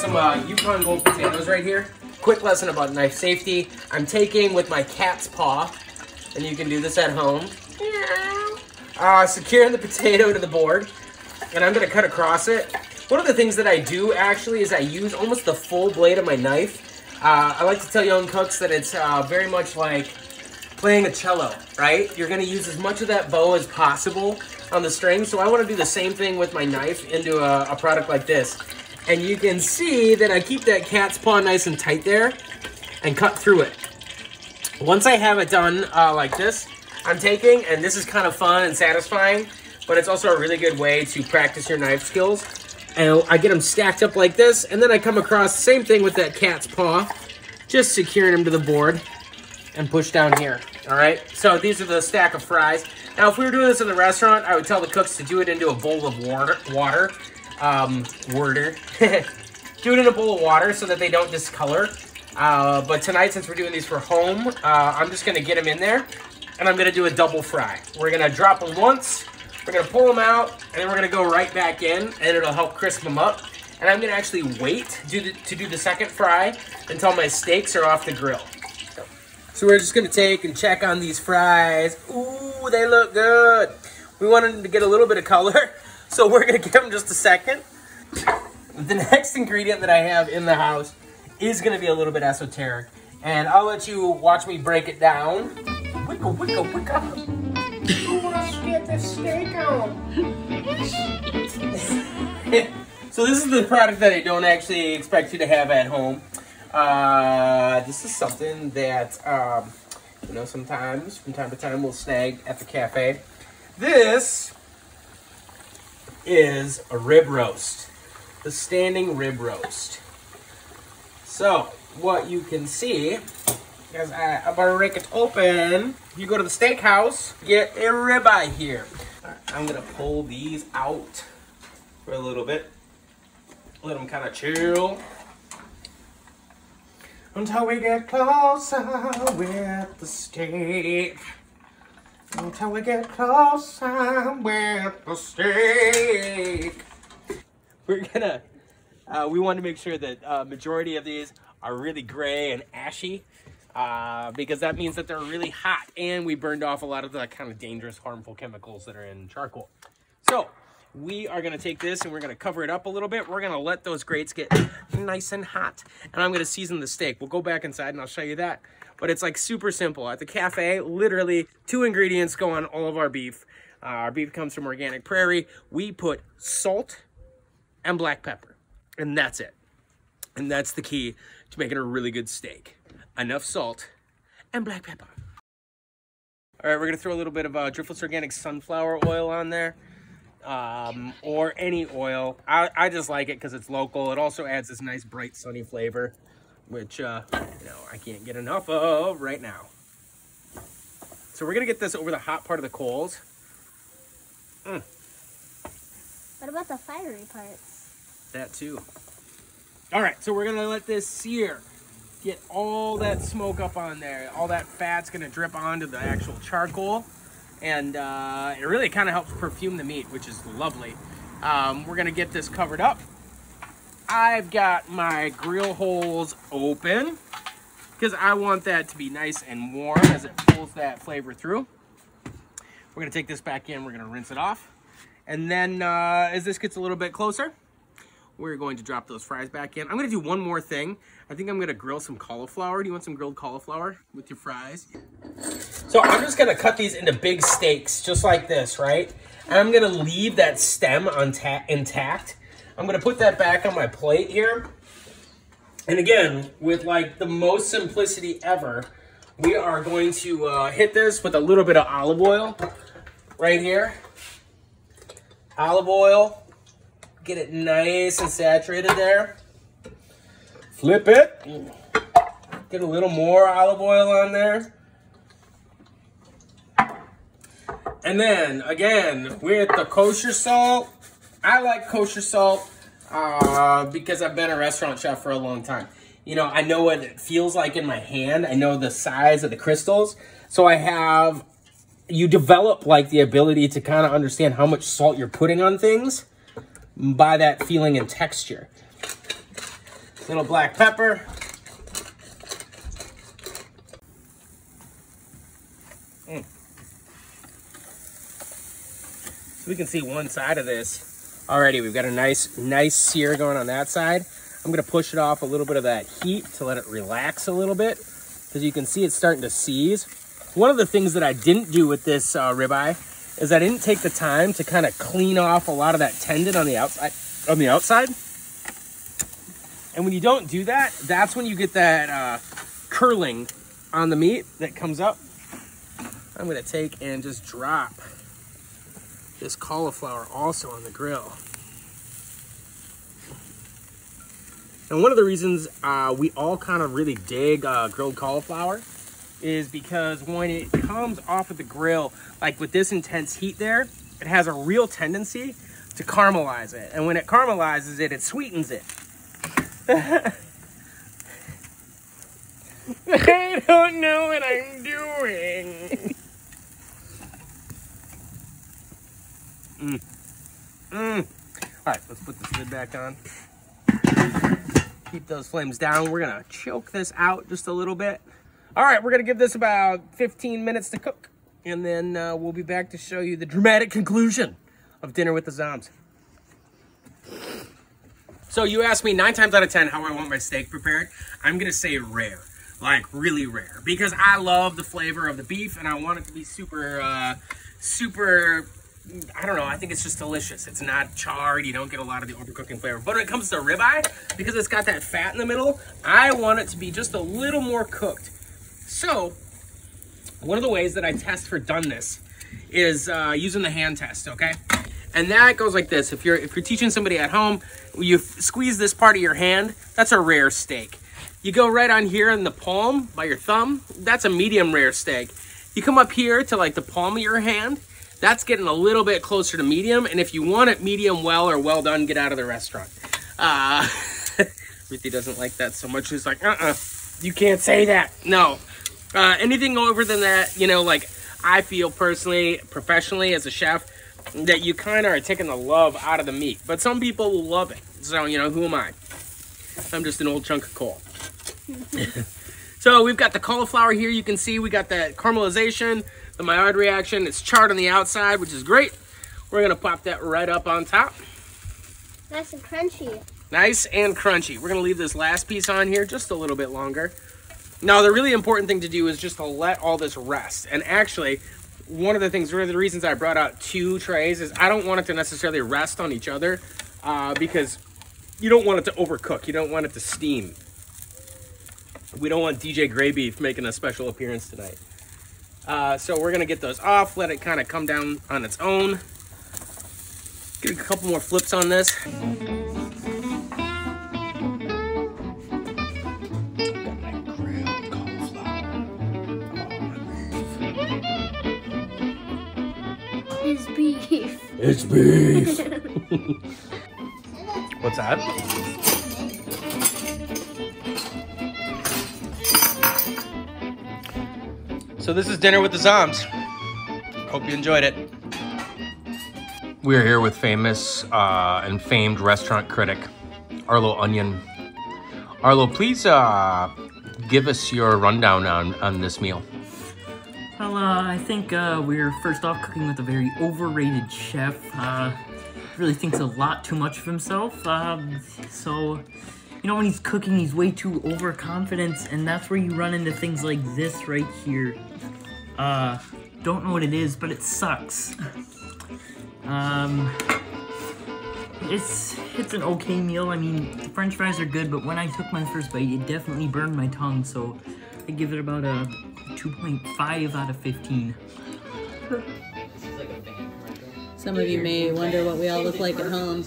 some uh, Yukon Gold potatoes right here. Quick lesson about knife safety. I'm taking with my cat's paw, and you can do this at home. Uh, securing the potato to the board, and I'm gonna cut across it. One of the things that I do actually is I use almost the full blade of my knife. Uh, I like to tell young cooks that it's uh, very much like playing a cello, right? You're gonna use as much of that bow as possible on the string. So I wanna do the same thing with my knife into a, a product like this. And you can see that I keep that cat's paw nice and tight there and cut through it. Once I have it done uh, like this, I'm taking, and this is kind of fun and satisfying, but it's also a really good way to practice your knife skills. And I get them stacked up like this, and then I come across the same thing with that cat's paw, just securing them to the board and push down here. All right, so these are the stack of fries. Now, if we were doing this in the restaurant, I would tell the cooks to do it into a bowl of water, water, um, water. do it in a bowl of water so that they don't discolor. Uh, but tonight, since we're doing these for home, uh, I'm just gonna get them in there and I'm gonna do a double fry. We're gonna drop them once, we're gonna pull them out, and then we're gonna go right back in, and it'll help crisp them up. And I'm gonna actually wait to to do the second fry until my steaks are off the grill. So we're just gonna take and check on these fries. Ooh, they look good. We wanted them to get a little bit of color, so we're gonna give them just a second. The next ingredient that I have in the house is gonna be a little bit esoteric. And I'll let you watch me break it down. Wicka, wicka, wicka. Who wants to get this steak on? so this is the product that I don't actually expect you to have at home. Uh, this is something that, um, you know, sometimes, from time to time, we'll snag at the cafe. This is a rib roast. The standing rib roast. So, what you can see is I, I'm gonna rake it open. You go to the steakhouse, get a ribeye here. I'm gonna pull these out for a little bit. Let them kind of chill. Until we get closer with the steak. Until we get closer with the steak. We're gonna, uh, we want to make sure that uh, majority of these are really gray and ashy uh, because that means that they're really hot and we burned off a lot of the kind of dangerous, harmful chemicals that are in charcoal. So we are going to take this and we're going to cover it up a little bit. We're going to let those grates get nice and hot and I'm going to season the steak. We'll go back inside and I'll show you that. But it's like super simple. At the cafe, literally two ingredients go on all of our beef. Uh, our beef comes from Organic Prairie. We put salt and black pepper and that's it. And that's the key to making a really good steak. Enough salt and black pepper. All right, we're gonna throw a little bit of uh, Driftless Organic sunflower oil on there, um, or any oil. I, I just like it because it's local. It also adds this nice bright sunny flavor, which uh, you know I can't get enough of right now. So we're gonna get this over the hot part of the coals. Mm. What about the fiery parts? That too. All right, so we're gonna let this sear. Get all that smoke up on there. All that fat's gonna drip onto the actual charcoal. And uh, it really kind of helps perfume the meat, which is lovely. Um, we're gonna get this covered up. I've got my grill holes open because I want that to be nice and warm as it pulls that flavor through. We're gonna take this back in, we're gonna rinse it off. And then uh, as this gets a little bit closer, we're going to drop those fries back in. I'm gonna do one more thing. I think I'm gonna grill some cauliflower. Do you want some grilled cauliflower with your fries? So I'm just gonna cut these into big steaks, just like this, right? And I'm gonna leave that stem intact. I'm gonna put that back on my plate here. And again, with like the most simplicity ever, we are going to uh, hit this with a little bit of olive oil right here. Olive oil, Get it nice and saturated there. Flip it. Get a little more olive oil on there. And then, again, with the kosher salt, I like kosher salt uh, because I've been a restaurant chef for a long time. You know, I know what it feels like in my hand. I know the size of the crystals. So I have, you develop like the ability to kind of understand how much salt you're putting on things by that feeling and texture. Little black pepper. Mm. So we can see one side of this. Already, we've got a nice, nice sear going on that side. I'm gonna push it off a little bit of that heat to let it relax a little bit. Because you can see it's starting to seize. One of the things that I didn't do with this uh, ribeye is I didn't take the time to kind of clean off a lot of that tendon on the outside. On the outside. And when you don't do that, that's when you get that uh, curling on the meat that comes up. I'm gonna take and just drop this cauliflower also on the grill. And one of the reasons uh, we all kind of really dig uh, grilled cauliflower is because when it comes off of the grill, like with this intense heat there, it has a real tendency to caramelize it. And when it caramelizes it, it sweetens it. I don't know what I'm doing. mm. Mm. All right, let's put this lid back on. Keep those flames down. We're gonna choke this out just a little bit. All right, we're gonna give this about 15 minutes to cook, and then uh, we'll be back to show you the dramatic conclusion of Dinner with the Zahms. So you asked me nine times out of 10 how I want my steak prepared. I'm gonna say rare, like really rare, because I love the flavor of the beef and I want it to be super, uh, super I don't know. I think it's just delicious. It's not charred. You don't get a lot of the overcooking flavor. But when it comes to ribeye, because it's got that fat in the middle, I want it to be just a little more cooked. So, one of the ways that I test for doneness is uh, using the hand test, okay? And that goes like this. If you're if you're teaching somebody at home, you squeeze this part of your hand, that's a rare steak. You go right on here in the palm by your thumb, that's a medium rare steak. You come up here to like the palm of your hand, that's getting a little bit closer to medium. And if you want it medium well or well done, get out of the restaurant. Uh, Ruthie doesn't like that so much. She's like, uh-uh, you can't say that. No. Uh, anything over than that, you know, like I feel personally, professionally as a chef, that you kind of are taking the love out of the meat. But some people will love it. So, you know, who am I? I'm just an old chunk of coal. so we've got the cauliflower here. You can see we got that caramelization the Maillard reaction. It's charred on the outside, which is great. We're gonna pop that right up on top. Nice and crunchy. Nice and crunchy. We're gonna leave this last piece on here just a little bit longer. Now, the really important thing to do is just to let all this rest. And actually, one of the things, one of the reasons I brought out two trays is I don't want it to necessarily rest on each other uh, because you don't want it to overcook. You don't want it to steam. We don't want DJ Gray Beef making a special appearance tonight. Uh, so we're gonna get those off, let it kind of come down on its own. Get a couple more flips on this. It's beef. It's beef. What's that? So this is dinner with the Zahms. Hope you enjoyed it. We're here with famous uh, and famed restaurant critic Arlo Onion. Arlo, please uh, give us your rundown on, on this meal. Well, uh, I think uh, we're first off cooking with a very overrated chef. Uh, really thinks a lot too much of himself. Um, so you know, when he's cooking, he's way too overconfident, and that's where you run into things like this right here. Uh, don't know what it is, but it sucks. um, it's it's an okay meal. I mean, French fries are good, but when I took my first bite, it definitely burned my tongue. So I give it about a 2.5 out of 15. Some of you may wonder what we all look like at home.